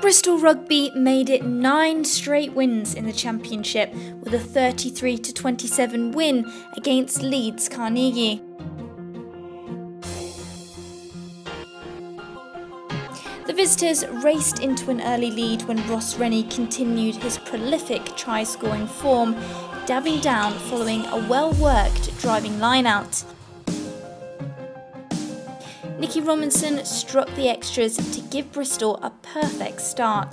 Bristol Rugby made it nine straight wins in the Championship with a 33 27 win against Leeds Carnegie. The visitors raced into an early lead when Ross Rennie continued his prolific try scoring form, dabbing down following a well worked driving line out. Nicky Robinson struck the extras to give Bristol a perfect start.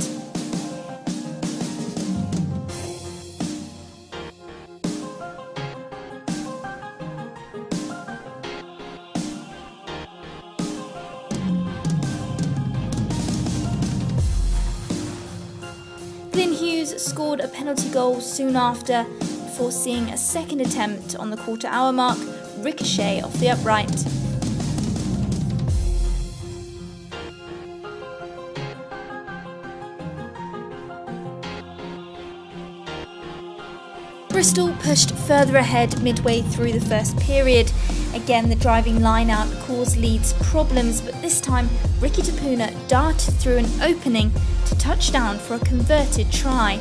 Glyn Hughes scored a penalty goal soon after before seeing a second attempt on the quarter hour mark ricochet off the upright. Bristol pushed further ahead midway through the first period. Again, the driving line out caused Leeds problems, but this time Ruki Tipuna darted through an opening to touchdown for a converted try.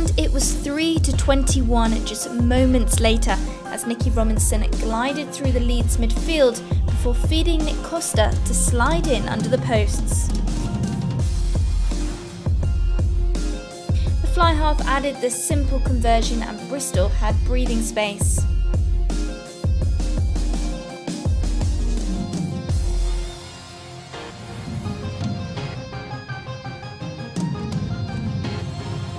And it was 3 to 21 just moments later as Nicky Robinson glided through the Leeds midfield before feeding Nick Koster to slide in under the posts. The fly half added the simple conversion and Bristol had breathing space.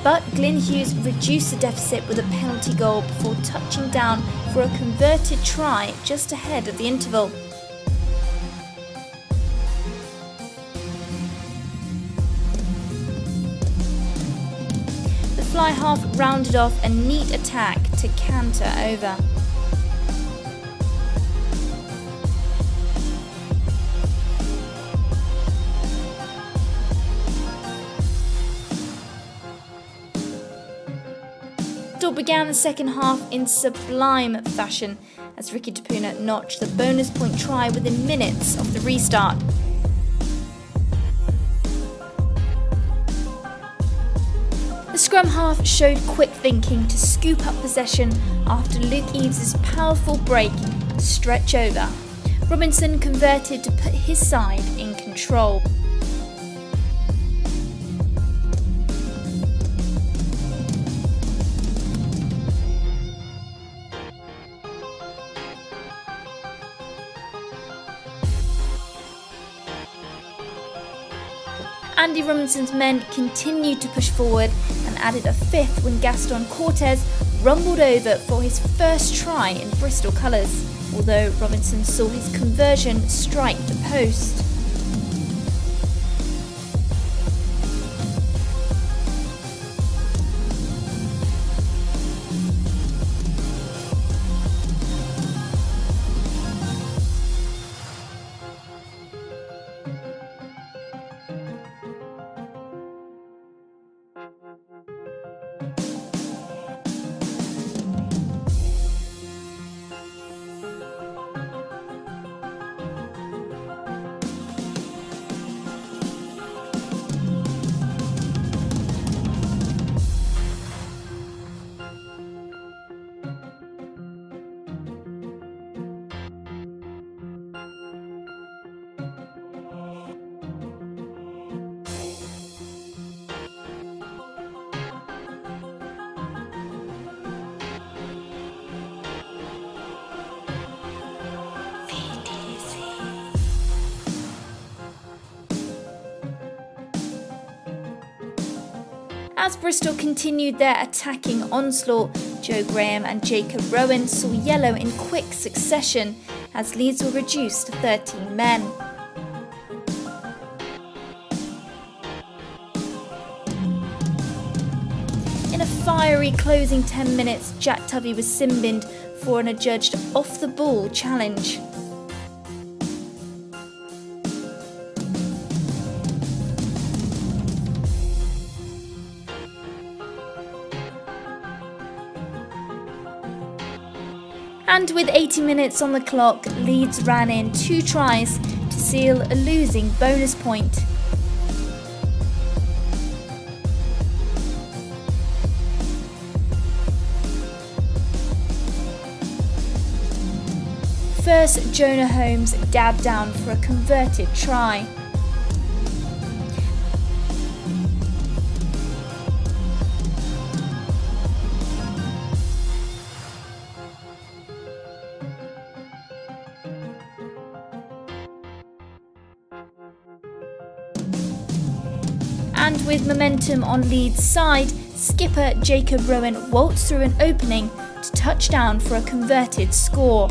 But Glyn Hughes reduced the deficit with a penalty goal before touching down for a converted try just ahead of the interval. The fly half rounded off a neat attack to canter over. Bristol began the second half in sublime fashion as Ruki Tipuna notched the bonus point try within minutes of the restart. The scrum half showed quick thinking to scoop up possession after Luke Eves' powerful break stretch over. Robinson converted to put his side in control. Andy Robinson's men continued to push forward and added a fifth when Gaston Cortes rumbled over for his first try in Bristol colours, although Robinson saw his conversion strike the post. As Bristol continued their attacking onslaught, Joe Graham and Jacob Rowan saw yellow in quick succession as Leeds were reduced to 13 men. In a fiery closing 10 minutes, Jack Tuvey was sin binned for an adjudged off the ball challenge. And with 80 minutes on the clock, Leeds ran in two tries to seal a losing bonus point. First, Jonah Holmes dabbed down for a converted try. And with momentum on Leeds' side, skipper Jacob Rowan waltzed through an opening to touchdown for a converted score.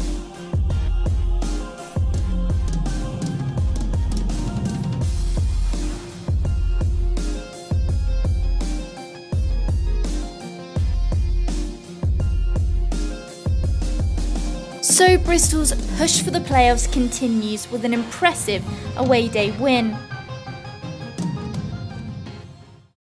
So Bristol's push for the playoffs continues with an impressive away day win.